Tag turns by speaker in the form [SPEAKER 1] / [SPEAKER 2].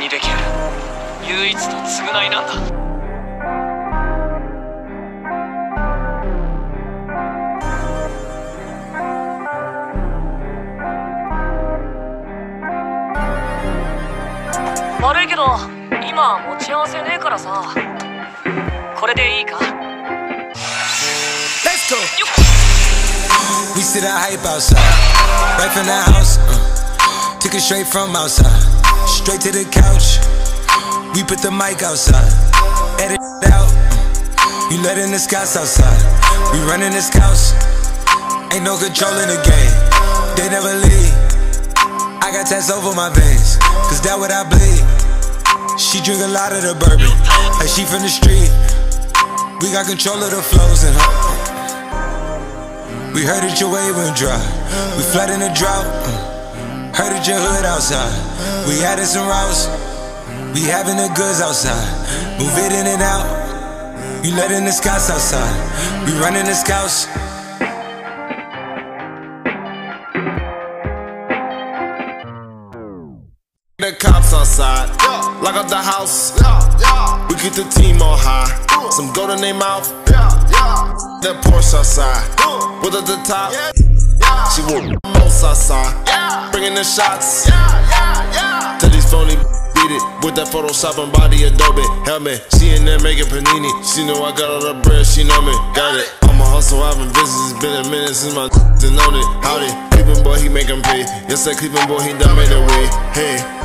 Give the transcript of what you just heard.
[SPEAKER 1] にできる唯一の償いなんだ悪いけど今持ち合わせねえからさこれでいいか
[SPEAKER 2] Let's go. We sit out hype outside, right from the house. Uh, took it straight from outside, straight to the couch. We put the mic outside, edit it out. You letting the Scotts outside. We running the Scotts. Ain't no control in the game. They never leave. I got tats over my veins, cause that what I bleed. She drink a lot of the bourbon, like she from the street. We got control of the flows in her. We heard that your wave went dry. We flood in the drought. Uh. Heard your hood outside. We added some routes. We having the goods outside. Move it in and out. You letting the Scotts outside. We running the Scotts.
[SPEAKER 3] The cops outside, lock up the house. We keep the team on high. Some gold in their mouth. That Porsche outside, with at the top. She want most outside, bringing the shots. Tell these phony beat it with that Photoshop and body Adobe helmet. She in there making panini. She know I got all the bread. She know me, got it. I'm a hustle, I've been busy. It's been a minute since my to known it. Howdy, Cleveland boy, he make him pay. Yes, that Cleveland boy, he done made a way. Hey.